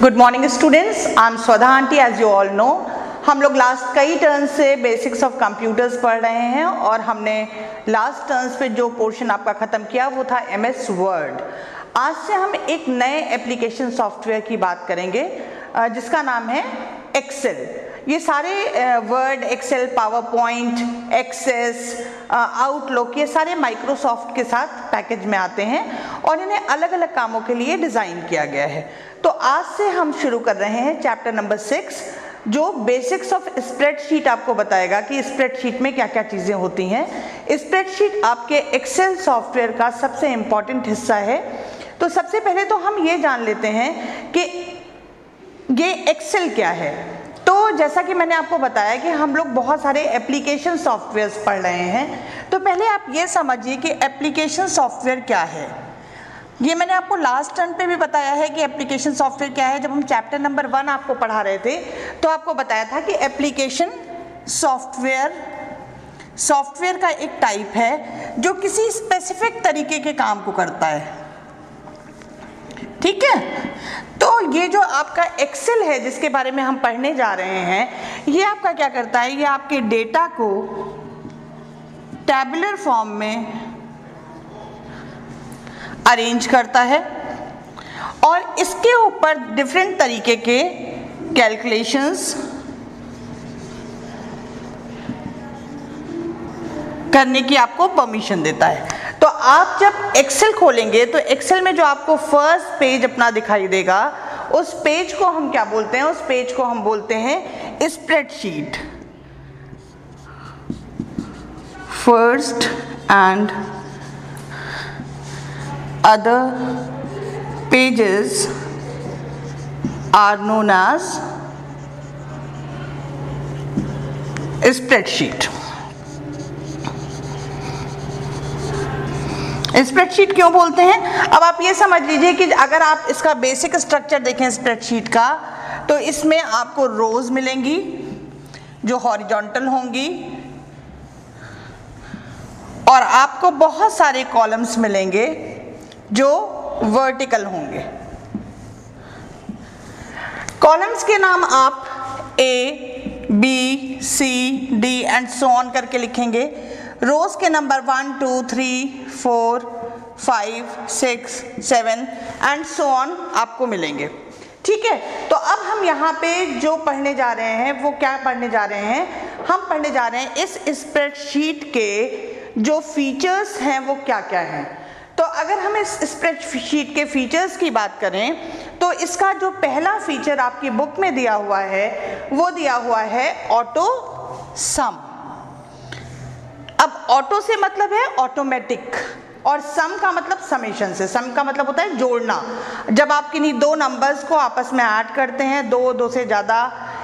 Good morning students I am Swadha aunty as you all know हम लोग last कई turn से basics of computers पढ़ रहे हैं और हमने लास्ट टर्न्स पे जो पोर्शन आपका ख़त्म किया, वो था एम एस वर्ड आज से हम एक नए एप्लीकेशन सॉफ्टवेयर की बात करेंगे जिसका नाम है एक्सेल ये सारे Word Excel PowerPoint Access Outlook ये सारे माइक्रोसॉफ्ट के साथ पैकेज में आते हैं। और इन्हें अलग अलग कामों के लिए डिज़ाइन किया गया है। तो आज से हम शुरू कर रहे हैं चैप्टर नंबर सिक्स, जो बेसिक्स ऑफ़ स्प्रेडशीट आपको बताएगा कि स्प्रेडशीट में क्या क्या चीज़ें होती हैं। स्प्रेडशीट आपके एक्सेल सॉफ्टवेयर का सबसे इंपॉर्टेंट हिस्सा है। तो सबसे पहले तो हम ये जान लेते हैं कि ये एक्सेल क्या है। तो जैसा कि मैंने आपको बताया कि हम लोग बहुत सारे एप्लीकेशन सॉफ्टवेयर्स पढ़ रहे हैं। तो पहले आप ये समझिए कि एप्लीकेशन सॉफ्टवेयर क्या है। ये मैंने आपको लास्ट टर्न पे भी बताया है कि एप्लीकेशन सॉफ्टवेयर क्या है। जब हम चैप्टर नंबर वन आपको पढ़ा रहे थे तो आपको बताया था कि एप्लीकेशन सॉफ्टवेयर सॉफ्टवेयर का एक टाइप है जो किसी स्पेसिफिक तरीके के काम को करता है। ठीक है? तो ये जो आपका एक्सेल है, जिसके बारे में हम पढ़ने जा रहे हैं, ये आपका क्या करता है? ये आपके डेटा को टैबुलर फॉर्म में अरेंज करता है। और इसके ऊपर डिफरेंट तरीके के कैलकुलेशंस करने की आपको परमिशन देता है। तो आप जब एक्सेल खोलेंगे तो एक्सेल में जो आपको फ़र्स्ट पेज अपना दिखाई देगा, उस पेज को हम क्या बोलते हैं? उस पेज को हम बोलते हैं spreadsheet first and other pages are known as spreadsheet. Spreadsheet क्यों बोलते हैं? अब आप ये समझ लीजिए कि अगर आप इसका बेसिक स्ट्रक्चर देखें स्प्रेडशीट का तो इसमें आपको रोज मिलेंगी, जो हॉरिजॉन्टल होंगी, और आपको बहुत सारे कॉलम्स मिलेंगे जो वर्टिकल होंगे। कॉलम्स के नाम आप A B C D and so on करके लिखेंगे। रोज के number one two three four five six seven and so on आपको मिलेंगे। ठीक है? तो अब हम यहाँ पे जो पढ़ने जा रहे हैं, वो क्या पढ़ने जा रहे हैं? हम पढ़ने जा रहे हैं इस स्प्रेडशीट के जो फीचर्स हैं, वो क्या क्या हैं? तो अगर हम इस स्प्रेडशीट के फीचर्स की बात करें तो इसका जो पहला फीचर आपकी बुक में दिया हुआ है, वो दिया हुआ है ऑटो सम अब ऑटो से मतलब है ऑटोमेटिक और सम का मतलब समेशन से. सम का मतलब होता है जोड़ना. जब आप किन्हीं दो नंबर्स को आपस में ऐड करते हैं, दो दो से ज़्यादा,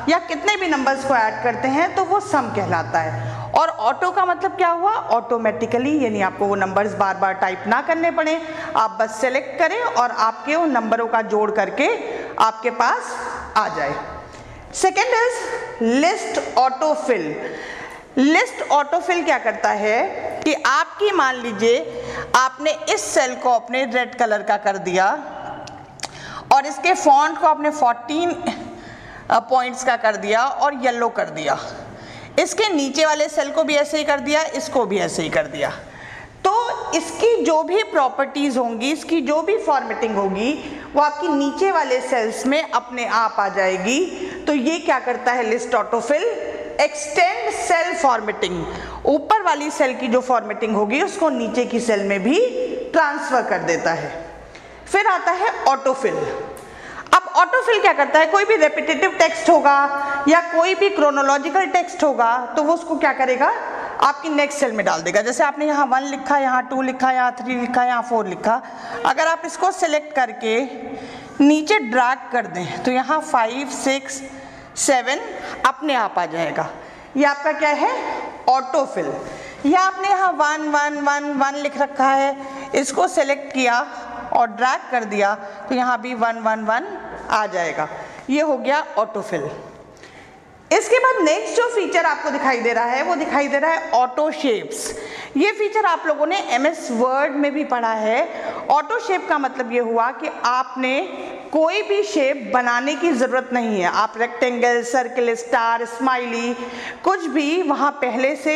या कितने भी नंबर्स को ऐड करते हैं तो वो सम कहलाता है. और ऑटो का मतलब क्या हुआ? ऑटोमेटिकली यानी आपको वो नंबर्स बार बार टाइप ना करने पड़े। आप बस सेलेक्ट करें और आपके उन नंबरों का जोड़ करके आपके पास आ जाए। Second is list autofill list autofill क्या करता है कि आपकी मान लीजिए, आपने इस सेल को अपने रेड कलर का कर दिया और इसके फॉन्ट को आपने 14 पॉइंट्स का कर दिया और येलो कर दिया। इसके नीचे वाले सेल को भी ऐसे ही कर दिया, इसको भी ऐसे ही कर दिया। तो इसकी जो भी प्रॉपर्टीज़ होंगी, इसकी जो भी फॉर्मेटिंग होगी, वो आपकी नीचे वाले सेल्स में अपने आप आ जाएगी। तो ये क्या करता है list autofill extend cell formatting ऊपर वाली सेल की जो फॉर्मेटिंग होगी, उसको नीचे की सेल में भी ट्रांसफ़र कर देता है। फिर आता है ऑटोफिल ऑटोफिल क्या करता है? कोई भी रेपिटेटिव टेक्स्ट होगा या कोई भी क्रोनोलॉजिकल टेक्स्ट होगा तो वो उसको क्या करेगा? आपकी नेक्स्ट सेल में डाल देगा। जैसे आपने यहाँ वन लिखा, यहाँ टू लिखा, यहाँ थ्री लिखा, यहाँ फोर लिखा। अगर आप इसको सेलेक्ट करके नीचे ड्रैग कर दें तो यहाँ फाइव सिक्स सेवन अपने आप आ जाएगा। ये आपका क्या है? ऑटोफिल या आपने यहाँ वन वन वन वन लिख रखा है। इसको सेलेक्ट किया और ड्रैग कर दिया तो यहाँ भी वन वन वन आ जाएगा। ये हो गया ऑटोफिल इसके बाद नेक्स्ट जो फीचर आपको दिखाई दे रहा है, वो दिखाई दे रहा है ऑटो शेप्स ये फीचर आप लोगों ने एम एस वर्ड में भी पढ़ा है। ऑटो शेप का मतलब ये हुआ कि आपने कोई भी शेप बनाने की ज़रूरत नहीं है। आप रेक्टेंगल सर्किल स्टार स्माइली कुछ भी वहाँ पहले से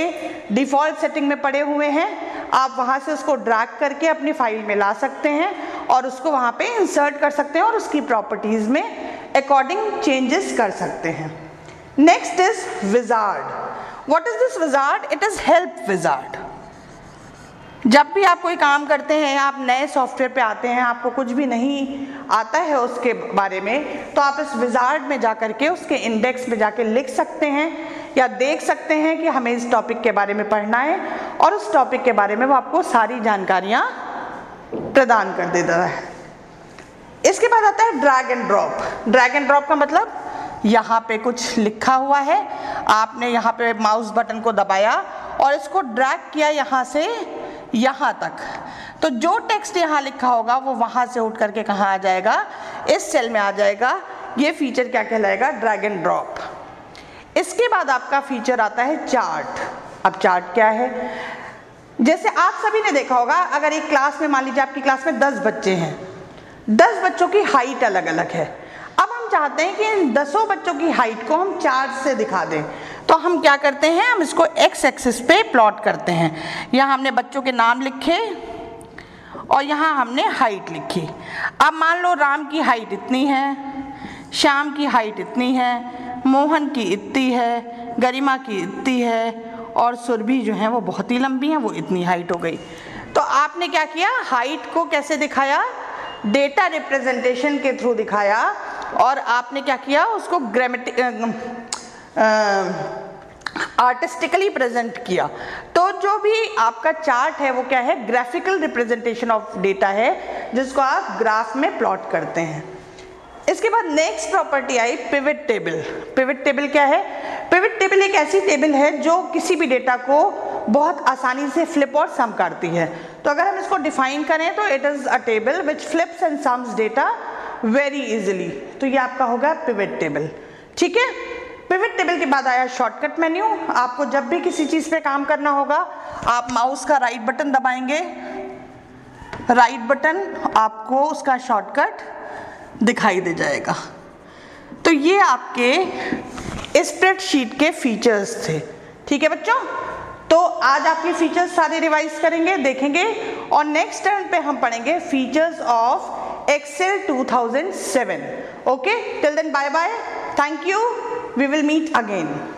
डिफ़ॉल्ट सेटिंग में पड़े हुए हैं। आप वहाँ से उसको ड्रैग करके अपनी फ़ाइल में ला सकते हैं। और उसको वहाँ पे इंसर्ट कर सकते हैं और उसकी प्रॉपर्टीज़ में अकॉर्डिंग चेंजेस कर सकते हैं। Next is wizard what is this wizard it is help wizard जब भी आप कोई काम करते हैं, आप नए सॉफ्टवेयर पे आते हैं, आपको कुछ भी नहीं आता है उसके बारे में तो आप इस विजार्ड में जा कर के उसके इंडेक्स में जाके लिख सकते हैं या देख सकते हैं कि हमें इस टॉपिक के बारे में पढ़ना है और उस टॉपिक के बारे में वो आपको सारी जानकारियाँ प्रदान कर देता है। इसके बाद आता है drag and drop drag and drop का मतलब यहाँ पे कुछ लिखा हुआ है। आपने यहाँ पे माउस बटन को दबाया और इसको ड्रैग किया यहाँ से यहाँ तक। तो जो टेक्स्ट यहाँ लिखा होगा वो वहाँ से उठ करके कहाँ आ जाएगा? इस सेल में आ जाएगा। ये फीचर क्या कहलाएगा? ड्रैग एंड ड्रॉप इसके बाद आपका फीचर आता है चार्ट अब चार्ट क्या है? जैसे आप सभी ने देखा होगा, अगर एक क्लास में, मान लीजिए आपकी क्लास में दस बच्चे हैं, दस बच्चों की हाइट अलग अलग है। अब हम चाहते हैं कि इन दसों बच्चों की हाइट को हम चार्ट से दिखा दें। तो हम क्या करते हैं, हम इसको एक्स एक्सिस पे प्लॉट करते हैं। यहाँ हमने बच्चों के नाम लिखे और यहाँ हमने हाइट लिखी। अब मान लो राम की हाइट इतनी है, श्याम की हाइट इतनी है, मोहन की इतनी है, गरिमा की इतनी है और सुरभि जो है वो बहुत ही लंबी है, वो इतनी हाइट हो गई। तो आपने क्या किया? हाइट को कैसे दिखाया? डेटा रिप्रेजेंटेशन के थ्रू दिखाया। और आपने क्या किया? उसको ग्रामेटिक आर्टिस्टिकली प्रेजेंट किया। तो जो भी आपका चार्ट है, वो क्या है? ग्राफिकल रिप्रेजेंटेशन ऑफ़ डेटा है, जिसको आप ग्राफ में प्लॉट करते हैं। इसके बाद next property I pivot table pivot table क्या है? पिविट टेबल एक ऐसी टेबल है जो किसी भी डेटा को बहुत आसानी से फ्लिप और सम करती है. तो अगर हम इसको डिफाइन करें तो it is a table which flips and sums data very easily तो ये आपका होगा पिविट टेबल ठीक है? पिविट टेबल के बाद आया शॉर्टकट मेन्यू आपको जब भी किसी चीज़ पे काम करना होगा, आप माउस का राइट बटन दबाएँगे. राइट बटन आपको उसका शॉर्टकट दिखाई दे जाएगा। तो ये आपके स्प्रेडशीट के फीचर्स थे। ठीक है बच्चों? तो आज आप ये फीचर्स सारे रिवाइज करेंगे, देखेंगे, और नेक्स्ट टर्न पे हम पढ़ेंगे features of Excel 2007 okay till then bye bye thank you we will meet again.